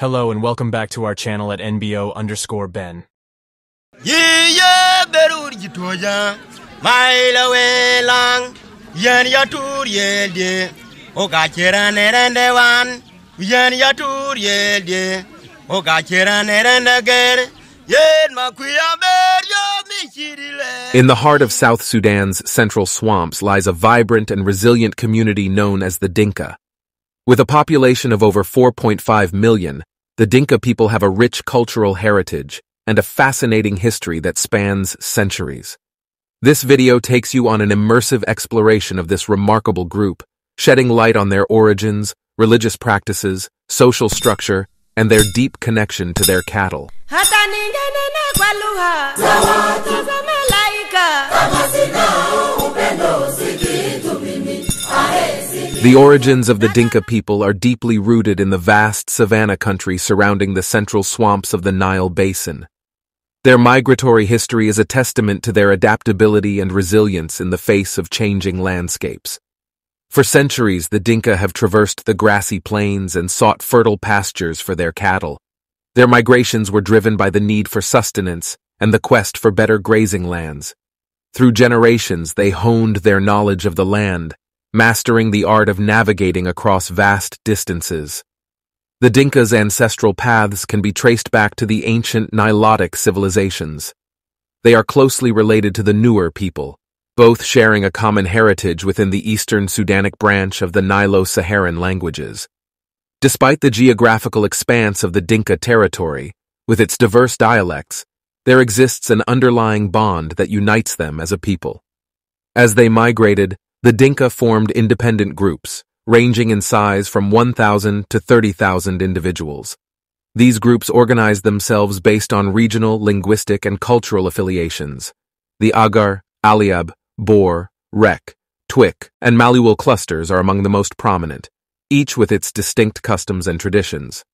Hello and welcome back to our channel at NBO underscore Ben. Yiye berur jitoja maila welang yen ya tur yelde o ga chera nerende wan yen ya tur yelde o ga chera nerende ger yen makuya ber yo michirile In the heart of South Sudan's central swamps lies a vibrant and resilient community known as the Dinka. With a population of over 4.5 million, the Dinka people have a rich cultural heritage and a fascinating history that spans centuries. This video takes you on an immersive exploration of this remarkable group, shedding light on their origins, religious practices, social structure, and their deep connection to their cattle. The origins of the Dinka people are deeply rooted in the vast savanna country surrounding the central swamps of the Nile Basin. Their migratory history is a testament to their adaptability and resilience in the face of changing landscapes. For centuries, the Dinka have traversed the grassy plains and sought fertile pastures for their cattle. Their migrations were driven by the need for sustenance and the quest for better grazing lands. Through generations, they honed their knowledge of the land, mastering the art of navigating across vast distances. The Dinka's ancestral paths can be traced back to the ancient Nilotic civilizations. They are closely related to the Nuer people, both sharing a common heritage within the Eastern Sudanic branch of the Nilo-Saharan languages. Despite the geographical expanse of the Dinka territory, with its diverse dialects, there exists an underlying bond that unites them as a people. As they migrated, the Dinka formed independent groups, ranging in size from 1,000 to 30,000 individuals. These groups organized themselves based on regional, linguistic, and cultural affiliations. The Agar, Aliab, Bor, Rek, Twik, and Malual clusters are among the most prominent, each with its distinct customs and traditions.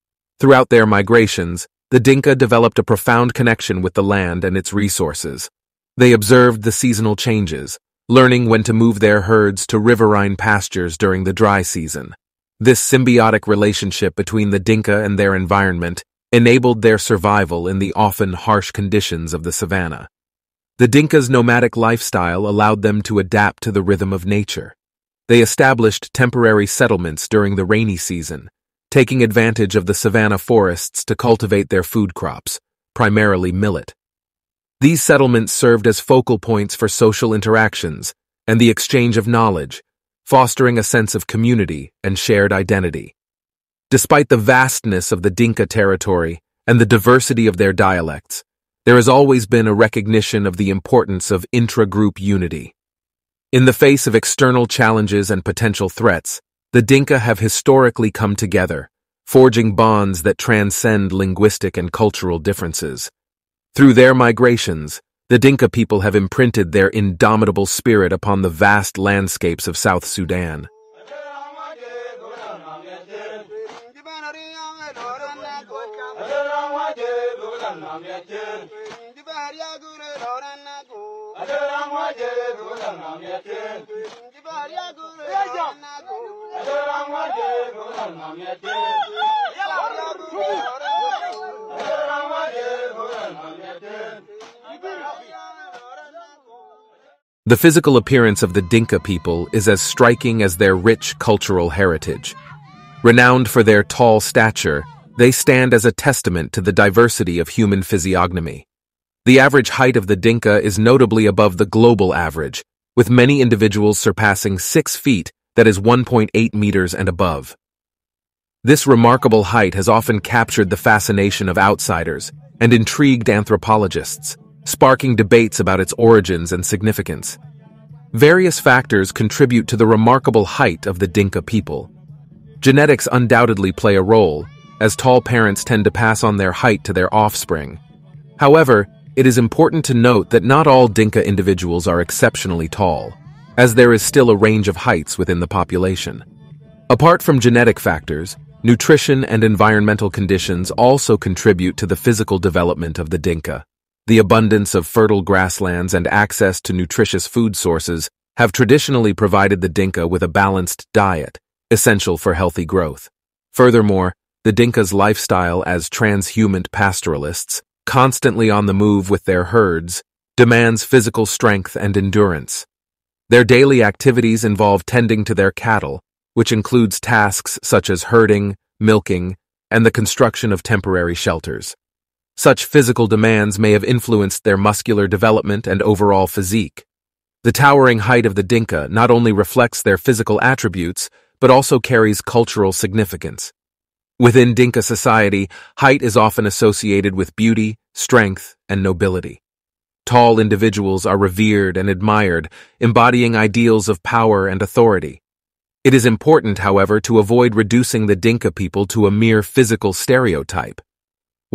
Throughout their migrations, the Dinka developed a profound connection with the land and its resources. They observed the seasonal changes, learning when to move their herds to riverine pastures during the dry season. This symbiotic relationship between the Dinka and their environment enabled their survival in the often harsh conditions of the savanna. The Dinka's nomadic lifestyle allowed them to adapt to the rhythm of nature. They established temporary settlements during the rainy season, taking advantage of the savanna forests to cultivate their food crops, primarily millet. These settlements served as focal points for social interactions and the exchange of knowledge, fostering a sense of community and shared identity. Despite the vastness of the Dinka territory and the diversity of their dialects, there has always been a recognition of the importance of intra-group unity. In the face of external challenges and potential threats, the Dinka have historically come together, forging bonds that transcend linguistic and cultural differences. Through their migrations, the Dinka people have imprinted their indomitable spirit upon the vast landscapes of South Sudan. The physical appearance of the Dinka people is as striking as their rich cultural heritage. Renowned for their tall stature, they stand as a testament to the diversity of human physiognomy. The average height of the Dinka is notably above the global average, with many individuals surpassing 6 feet, that is 1.8 meters and above. This remarkable height has often captured the fascination of outsiders and intrigued anthropologists, sparking debates about its origins and significance. Various factors contribute to the remarkable height of the Dinka people. Genetics undoubtedly play a role, as tall parents tend to pass on their height to their offspring. However, it is important to note that not all Dinka individuals are exceptionally tall, as there is still a range of heights within the population. Apart from genetic factors, nutrition and environmental conditions also contribute to the physical development of the Dinka. The abundance of fertile grasslands and access to nutritious food sources have traditionally provided the Dinka with a balanced diet, essential for healthy growth. Furthermore, the Dinkas' lifestyle as transhumant pastoralists, constantly on the move with their herds, demands physical strength and endurance. Their daily activities involve tending to their cattle, which includes tasks such as herding, milking, and the construction of temporary shelters. Such physical demands may have influenced their muscular development and overall physique. The towering height of the Dinka not only reflects their physical attributes, but also carries cultural significance. Within Dinka society, height is often associated with beauty, strength, and nobility. Tall individuals are revered and admired, embodying ideals of power and authority. It is important, however, to avoid reducing the Dinka people to a mere physical stereotype.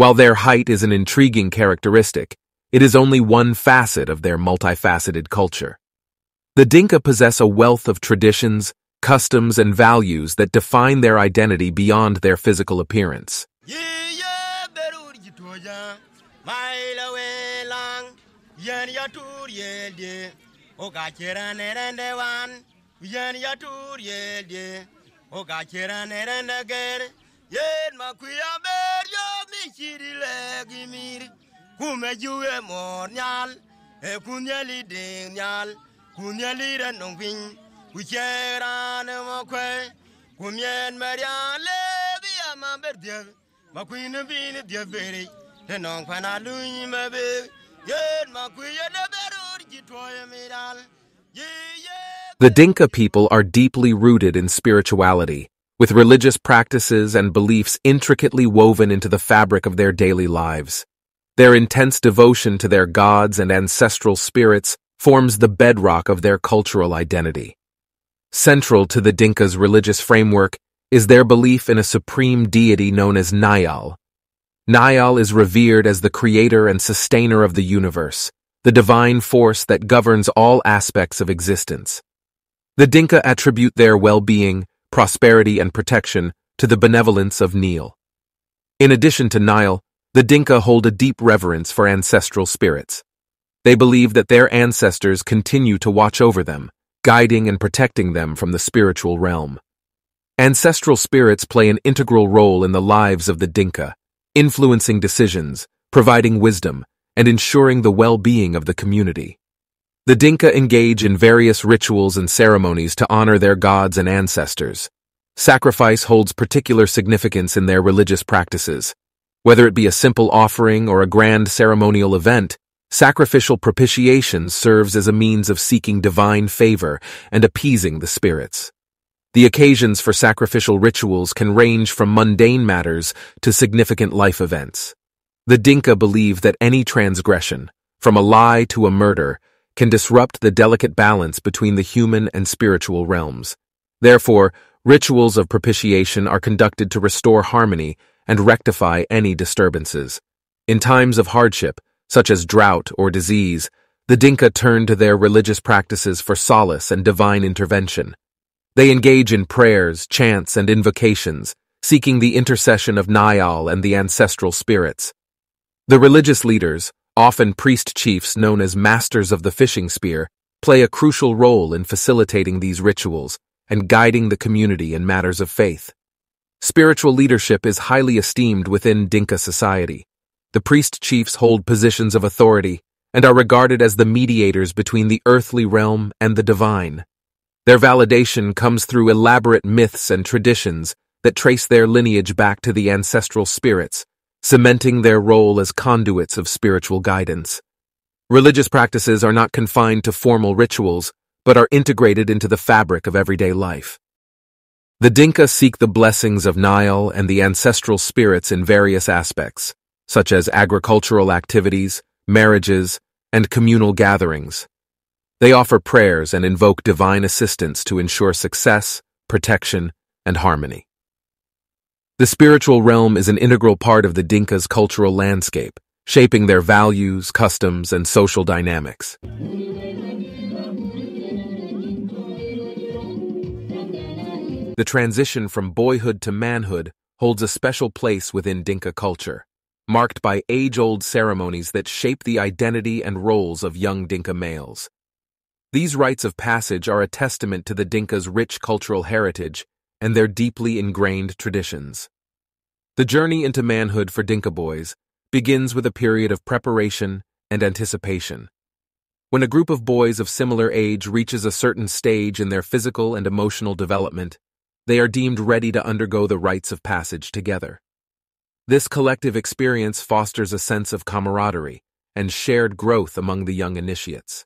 While their height is an intriguing characteristic, it is only one facet of their multifaceted culture. The Dinka possess a wealth of traditions, customs, and values that define their identity beyond their physical appearance. Kume juwe mor nyal e ding nyal. Kunyali ren nong piny kucherane mokwe. Kumien meria lebi ama diel beri. Te nong pana mebe yen berur miral. The Dinka people are deeply rooted in spirituality, with religious practices and beliefs intricately woven into the fabric of their daily lives. Their intense devotion to their gods and ancestral spirits forms the bedrock of their cultural identity. Central to the Dinka's religious framework is their belief in a supreme deity known as Nyal. Nyal is revered as the creator and sustainer of the universe, the divine force that governs all aspects of existence. The Dinka attribute their well-being, prosperity, and protection to the benevolence of Nyal. In addition to Nyal, the Dinka hold a deep reverence for ancestral spirits. They believe that their ancestors continue to watch over them, guiding and protecting them from the spiritual realm. Ancestral spirits play an integral role in the lives of the Dinka, influencing decisions, providing wisdom, and ensuring the well-being of the community. The Dinka engage in various rituals and ceremonies to honor their gods and ancestors. Sacrifice holds particular significance in their religious practices. Whether it be a simple offering or a grand ceremonial event, Sacrificial propitiation serves as a means of seeking divine favor and appeasing the spirits. The occasions for sacrificial rituals can range from mundane matters to significant life events. The Dinka believe that any transgression, from a lie to a murder, can disrupt the delicate balance between the human and spiritual realms. Therefore, rituals of propitiation are conducted to restore harmony and rectify any disturbances. In times of hardship, such as drought or disease, the Dinka turn to their religious practices for solace and divine intervention. They engage in prayers, chants, and invocations, seeking the intercession of Nyal and the ancestral spirits. The religious leaders, often priest chiefs known as masters of the fishing spear, play a crucial role in facilitating these rituals and guiding the community in matters of faith. Spiritual leadership is highly esteemed within Dinka society. The priest chiefs hold positions of authority and are regarded as the mediators between the earthly realm and the divine. Their validation comes through elaborate myths and traditions that trace their lineage back to the ancestral spirits, cementing their role as conduits of spiritual guidance. Religious practices are not confined to formal rituals, but are integrated into the fabric of everyday life. The Dinka seek the blessings of Nyal and the ancestral spirits in various aspects, such as agricultural activities, marriages, and communal gatherings. They offer prayers and invoke divine assistance to ensure success, protection, and harmony. The spiritual realm is an integral part of the Dinka's cultural landscape, shaping their values, customs, and social dynamics. The transition from boyhood to manhood holds a special place within Dinka culture marked by age-old ceremonies that shape the identity and roles of young Dinka males. These rites of passage are a testament to the Dinka's rich cultural heritage and their deeply ingrained traditions. The journey into manhood for Dinka boys begins with a period of preparation and anticipation. When a group of boys of similar age reaches a certain stage in their physical and emotional development, they are deemed ready to undergo the rites of passage together. This collective experience fosters a sense of camaraderie and shared growth among the young initiates.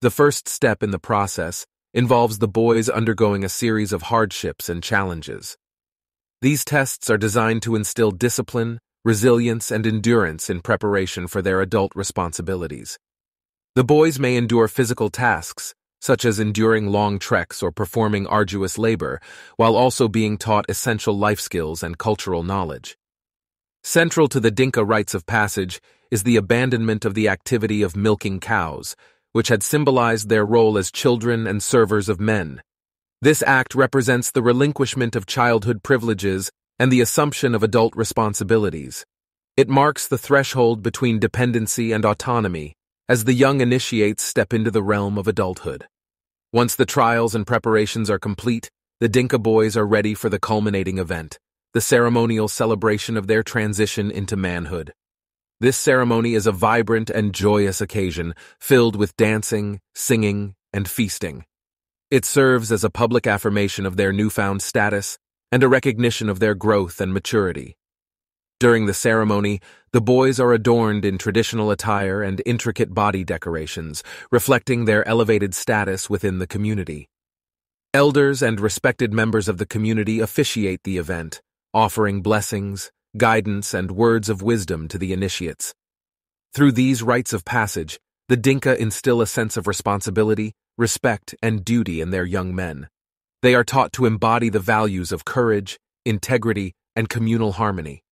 The first step in the process involves the boys undergoing a series of hardships and challenges. These tests are designed to instill discipline, resilience, and endurance in preparation for their adult responsibilities. The boys may endure physical tasks, such as enduring long treks or performing arduous labor, while also being taught essential life skills and cultural knowledge. Central to the Dinka rites of passage is the abandonment of the activity of milking cows, which had symbolized their role as children and servers of men. This act represents the relinquishment of childhood privileges and the assumption of adult responsibilities. It marks the threshold between dependency and autonomy, as the young initiates step into the realm of adulthood. Once the trials and preparations are complete, the Dinka boys are ready for the culminating event, the ceremonial celebration of their transition into manhood. This ceremony is a vibrant and joyous occasion filled with dancing, singing, and feasting. It serves as a public affirmation of their newfound status and a recognition of their growth and maturity. During the ceremony, the boys are adorned in traditional attire and intricate body decorations, reflecting their elevated status within the community. Elders and respected members of the community officiate the event, offering blessings, guidance, and words of wisdom to the initiates. Through these rites of passage, the Dinka instill a sense of responsibility, respect, and duty in their young men. They are taught to embody the values of courage, integrity, and communal harmony.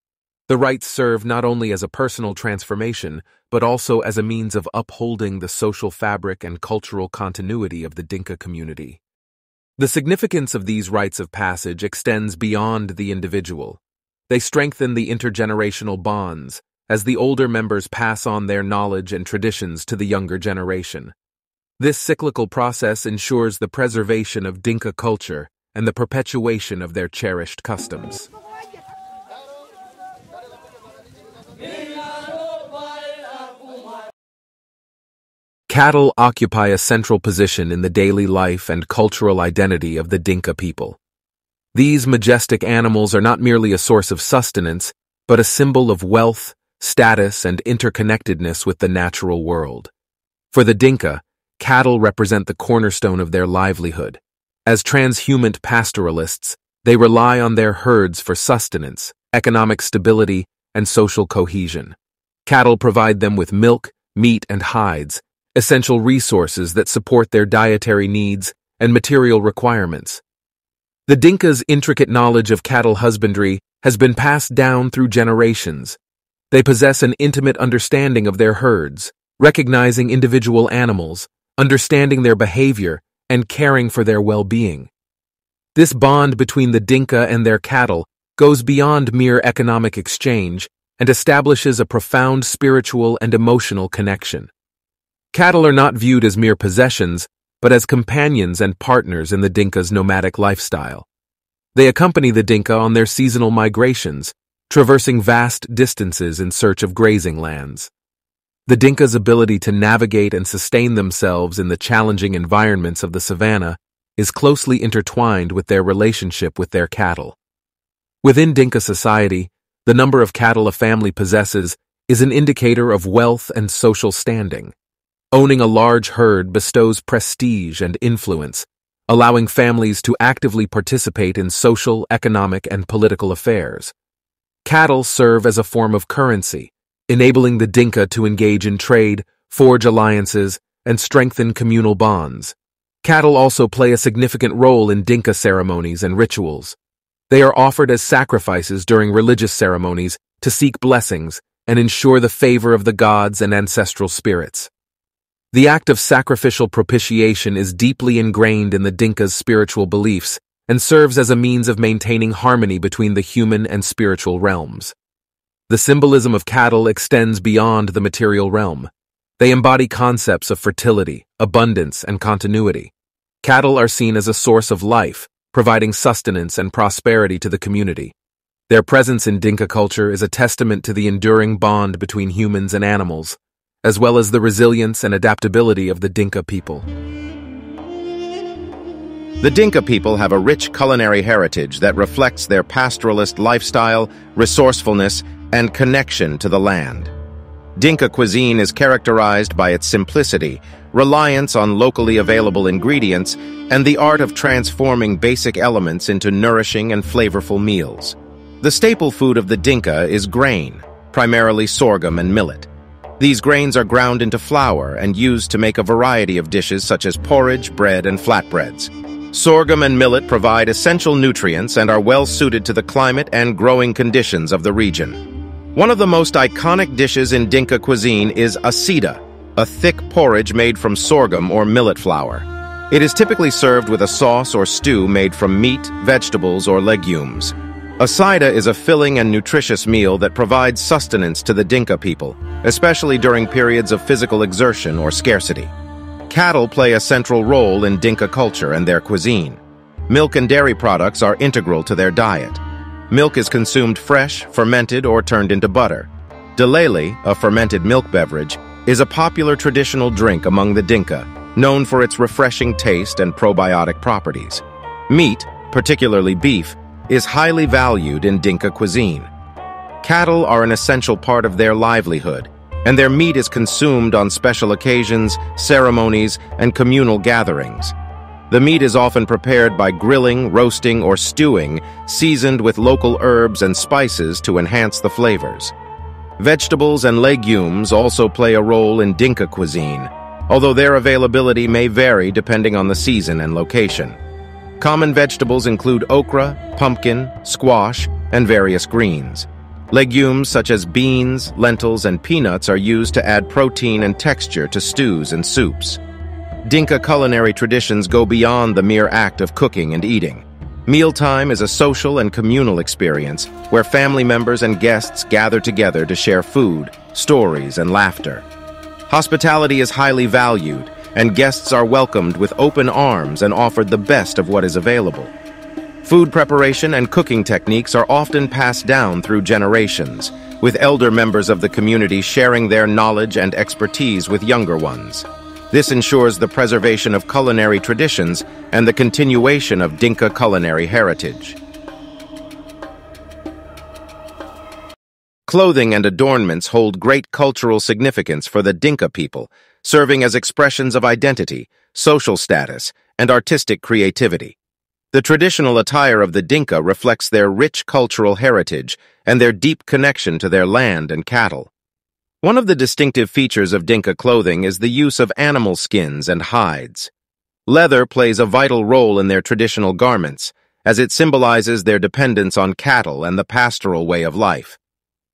The rites serve not only as a personal transformation, but also as a means of upholding the social fabric and cultural continuity of the Dinka community. The significance of these rites of passage extends beyond the individual. They strengthen the intergenerational bonds as the older members pass on their knowledge and traditions to the younger generation. This cyclical process ensures the preservation of Dinka culture and the perpetuation of their cherished customs. Cattle occupy a central position in the daily life and cultural identity of the Dinka people. These majestic animals are not merely a source of sustenance, but a symbol of wealth, status, and interconnectedness with the natural world. For the Dinka, cattle represent the cornerstone of their livelihood. As transhumant pastoralists, they rely on their herds for sustenance, economic stability, and social cohesion. Cattle provide them with milk, meat, and hides, essential resources that support their dietary needs and material requirements. The Dinka's intricate knowledge of cattle husbandry has been passed down through generations. They possess an intimate understanding of their herds, recognizing individual animals, understanding their behavior, and caring for their well-being. This bond between the Dinka and their cattle goes beyond mere economic exchange and establishes a profound spiritual and emotional connection. Cattle are not viewed as mere possessions, but as companions and partners in the Dinka's nomadic lifestyle. They accompany the Dinka on their seasonal migrations, traversing vast distances in search of grazing lands. The Dinka's ability to navigate and sustain themselves in the challenging environments of the savanna is closely intertwined with their relationship with their cattle. Within Dinka society, the number of cattle a family possesses is an indicator of wealth and social standing. Owning a large herd bestows prestige and influence, allowing families to actively participate in social, economic, and political affairs. Cattle serve as a form of currency, enabling the Dinka to engage in trade, forge alliances, and strengthen communal bonds. Cattle also play a significant role in Dinka ceremonies and rituals. They are offered as sacrifices during religious ceremonies to seek blessings and ensure the favor of the gods and ancestral spirits. The act of sacrificial propitiation is deeply ingrained in the Dinka's spiritual beliefs and serves as a means of maintaining harmony between the human and spiritual realms. The symbolism of cattle extends beyond the material realm. They embody concepts of fertility, abundance, and continuity. Cattle are seen as a source of life, providing sustenance and prosperity to the community. Their presence in Dinka culture is a testament to the enduring bond between humans and animals, as well as the resilience and adaptability of the Dinka people. The Dinka people have a rich culinary heritage that reflects their pastoralist lifestyle, resourcefulness, and connection to the land. Dinka cuisine is characterized by its simplicity, reliance on locally available ingredients, and the art of transforming basic elements into nourishing and flavorful meals. The staple food of the Dinka is grain, primarily sorghum and millet. These grains are ground into flour and used to make a variety of dishes such as porridge, bread, and flatbreads. Sorghum and millet provide essential nutrients and are well suited to the climate and growing conditions of the region. One of the most iconic dishes in Dinka cuisine is asida, a thick porridge made from sorghum or millet flour. It is typically served with a sauce or stew made from meat, vegetables, or legumes. Asida is a filling and nutritious meal that provides sustenance to the Dinka people, especially during periods of physical exertion or scarcity. Cattle play a central role in Dinka culture and their cuisine. Milk and dairy products are integral to their diet. Milk is consumed fresh, fermented, or turned into butter. Delele, a fermented milk beverage, is a popular traditional drink among the Dinka, known for its refreshing taste and probiotic properties. Meat, particularly beef, is highly valued in Dinka cuisine. Cattle are an essential part of their livelihood, and their meat is consumed on special occasions, ceremonies, and communal gatherings. The meat is often prepared by grilling, roasting, or stewing, seasoned with local herbs and spices to enhance the flavors. Vegetables and legumes also play a role in Dinka cuisine, although their availability may vary depending on the season and location. Common vegetables include okra, pumpkin, squash, and various greens. Legumes such as beans, lentils, and peanuts are used to add protein and texture to stews and soups. Dinka culinary traditions go beyond the mere act of cooking and eating. Mealtime is a social and communal experience where family members and guests gather together to share food, stories, and laughter. Hospitality is highly valued, and guests are welcomed with open arms and offered the best of what is available. Food preparation and cooking techniques are often passed down through generations, with elder members of the community sharing their knowledge and expertise with younger ones. This ensures the preservation of culinary traditions and the continuation of Dinka culinary heritage. Clothing and adornments hold great cultural significance for the Dinka people, serving as expressions of identity, social status, and artistic creativity. The traditional attire of the Dinka reflects their rich cultural heritage and their deep connection to their land and cattle. One of the distinctive features of Dinka clothing is the use of animal skins and hides. Leather plays a vital role in their traditional garments, as it symbolizes their dependence on cattle and the pastoral way of life.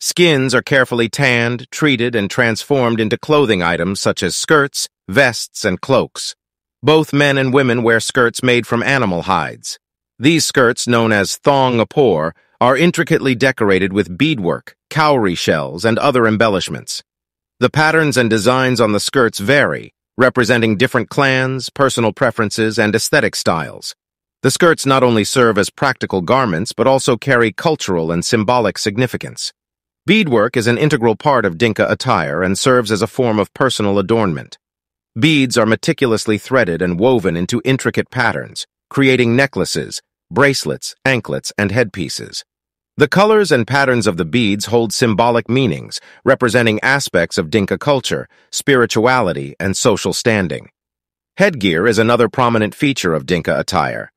Skins are carefully tanned, treated, and transformed into clothing items such as skirts, vests, and cloaks. Both men and women wear skirts made from animal hides. These skirts, known as thong apor, are intricately decorated with beadwork, cowrie shells, and other embellishments. The patterns and designs on the skirts vary, representing different clans, personal preferences, and aesthetic styles. The skirts not only serve as practical garments, but also carry cultural and symbolic significance. Beadwork is an integral part of Dinka attire and serves as a form of personal adornment. Beads are meticulously threaded and woven into intricate patterns, creating necklaces, bracelets, anklets, and headpieces. The colors and patterns of the beads hold symbolic meanings, representing aspects of Dinka culture, spirituality, and social standing. Headgear is another prominent feature of Dinka attire.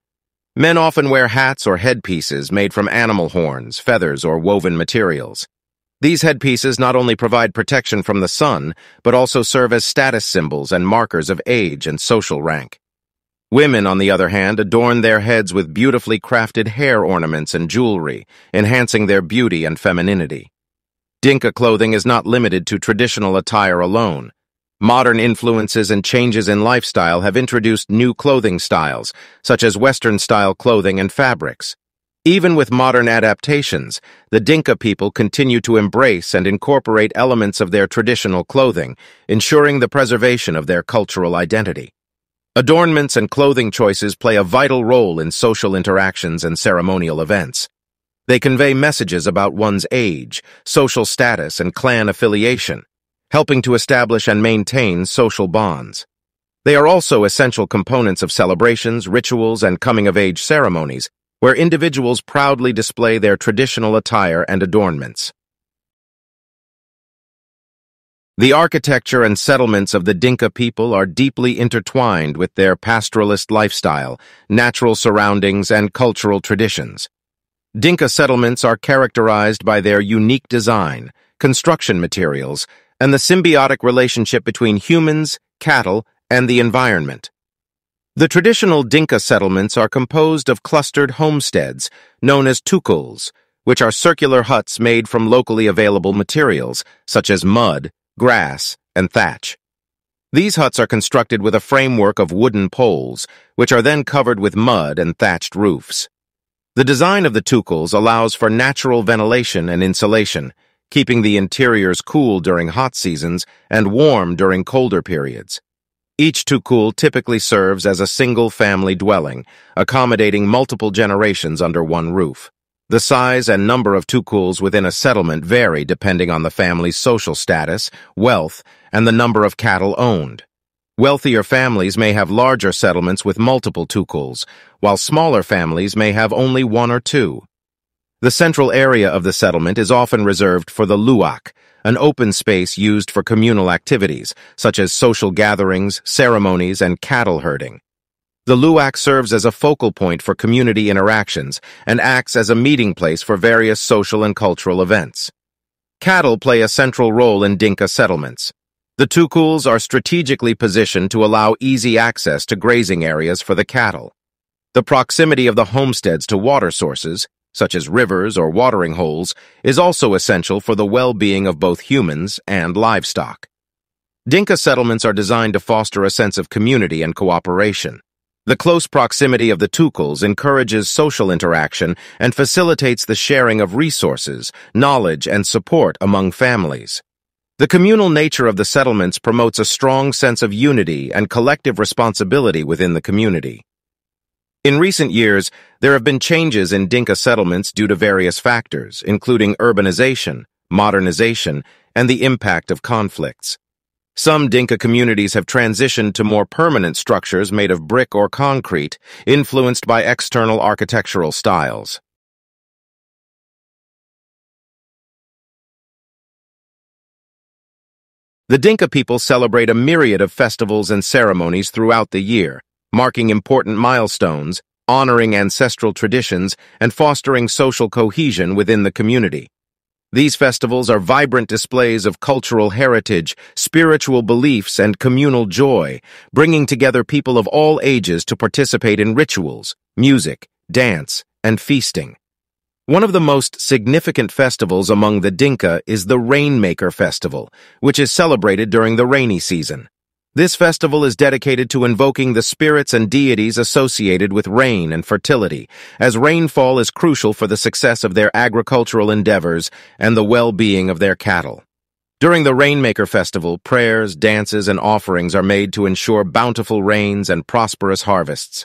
Men often wear hats or headpieces made from animal horns, feathers, or woven materials. These headpieces not only provide protection from the sun, but also serve as status symbols and markers of age and social rank. Women, on the other hand, adorn their heads with beautifully crafted hair ornaments and jewelry, enhancing their beauty and femininity. Dinka clothing is not limited to traditional attire alone. Modern influences and changes in lifestyle have introduced new clothing styles, such as Western-style clothing and fabrics. Even with modern adaptations, the Dinka people continue to embrace and incorporate elements of their traditional clothing, ensuring the preservation of their cultural identity. Adornments and clothing choices play a vital role in social interactions and ceremonial events. They convey messages about one's age, social status, and clan affiliation, helping to establish and maintain social bonds. They are also essential components of celebrations, rituals, and coming-of-age ceremonies, where individuals proudly display their traditional attire and adornments. The architecture and settlements of the Dinka people are deeply intertwined with their pastoralist lifestyle, natural surroundings, and cultural traditions. Dinka settlements are characterized by their unique design, construction materials, and the symbiotic relationship between humans, cattle, and the environment. The traditional Dinka settlements are composed of clustered homesteads, known as tukuls, which are circular huts made from locally available materials, such as mud, grass, and thatch. These huts are constructed with a framework of wooden poles, which are then covered with mud and thatched roofs. The design of the tukuls allows for natural ventilation and insulation, keeping the interiors cool during hot seasons and warm during colder periods. Each tukul typically serves as a single-family dwelling, accommodating multiple generations under one roof. The size and number of tukuls within a settlement vary depending on the family's social status, wealth, and the number of cattle owned. Wealthier families may have larger settlements with multiple tukuls, while smaller families may have only one or two. The central area of the settlement is often reserved for the luak, an open space used for communal activities, such as social gatherings, ceremonies, and cattle herding. The luak serves as a focal point for community interactions and acts as a meeting place for various social and cultural events. Cattle play a central role in Dinka settlements. The tukuls are strategically positioned to allow easy access to grazing areas for the cattle. The proximity of the homesteads to water sources, such as rivers or watering holes, is also essential for the well-being of both humans and livestock. Dinka settlements are designed to foster a sense of community and cooperation. The close proximity of the tukuls encourages social interaction and facilitates the sharing of resources, knowledge, and support among families. The communal nature of the settlements promotes a strong sense of unity and collective responsibility within the community. In recent years, there have been changes in Dinka settlements due to various factors, including urbanization, modernization, and the impact of conflicts. Some Dinka communities have transitioned to more permanent structures made of brick or concrete, influenced by external architectural styles. The Dinka people celebrate a myriad of festivals and ceremonies throughout the year, marking important milestones, honoring ancestral traditions, and fostering social cohesion within the community. These festivals are vibrant displays of cultural heritage, spiritual beliefs, and communal joy, bringing together people of all ages to participate in rituals, music, dance, and feasting. One of the most significant festivals among the Dinka is the Rainmaker Festival, which is celebrated during the rainy season. This festival is dedicated to invoking the spirits and deities associated with rain and fertility, as rainfall is crucial for the success of their agricultural endeavors and the well-being of their cattle. During the Rainmaker Festival, prayers, dances, and offerings are made to ensure bountiful rains and prosperous harvests.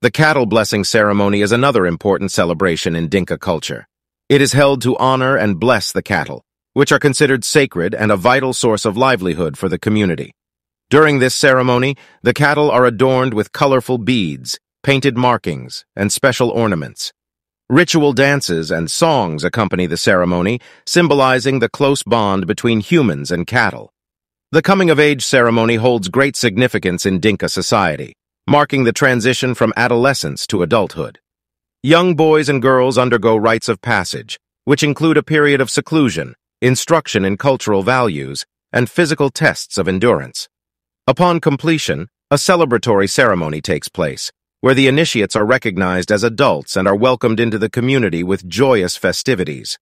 The cattle blessing ceremony is another important celebration in Dinka culture. It is held to honor and bless the cattle, which are considered sacred and a vital source of livelihood for the community. During this ceremony, the cattle are adorned with colorful beads, painted markings, and special ornaments. Ritual dances and songs accompany the ceremony, symbolizing the close bond between humans and cattle. The coming-of-age ceremony holds great significance in Dinka society, marking the transition from adolescence to adulthood. Young boys and girls undergo rites of passage, which include a period of seclusion, instruction in cultural values, and physical tests of endurance. Upon completion, a celebratory ceremony takes place, where the initiates are recognized as adults and are welcomed into the community with joyous festivities.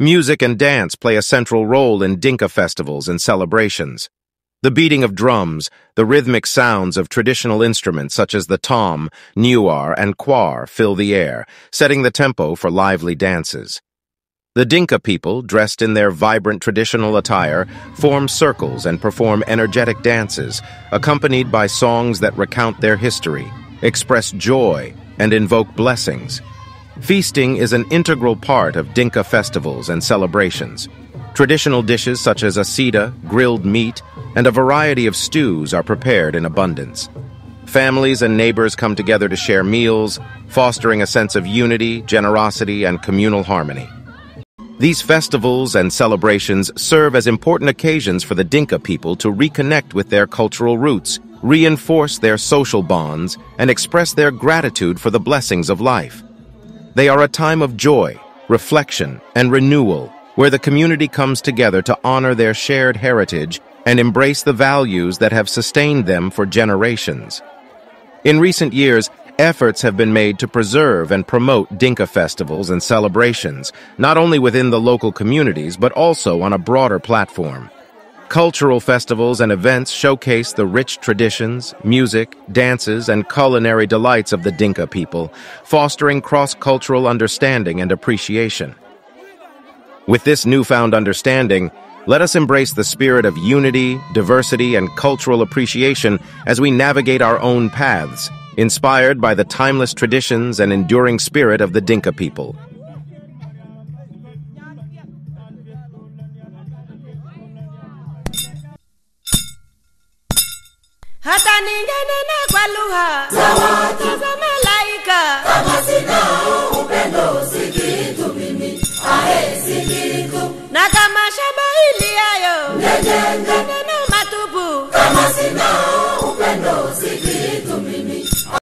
Music and dance play a central role in Dinka festivals and celebrations. The beating of drums, the rhythmic sounds of traditional instruments such as the tom, newar, and kwar fill the air, setting the tempo for lively dances. The Dinka people, dressed in their vibrant traditional attire, form circles and perform energetic dances, accompanied by songs that recount their history, express joy, and invoke blessings. Feasting is an integral part of Dinka festivals and celebrations. Traditional dishes such as asida, grilled meat, and a variety of stews are prepared in abundance. Families and neighbors come together to share meals, fostering a sense of unity, generosity, and communal harmony. These festivals and celebrations serve as important occasions for the Dinka people to reconnect with their cultural roots, reinforce their social bonds, and express their gratitude for the blessings of life. They are a time of joy, reflection, and renewal, where the community comes together to honor their shared heritage and embrace the values that have sustained them for generations. In recent years, efforts have been made to preserve and promote Dinka festivals and celebrations, not only within the local communities, but also on a broader platform. Cultural festivals and events showcase the rich traditions, music, dances, and culinary delights of the Dinka people, fostering cross-cultural understanding and appreciation. With this newfound understanding, let us embrace the spirit of unity, diversity, and cultural appreciation as we navigate our own paths, inspired by the timeless traditions and enduring spirit of the Dinka people.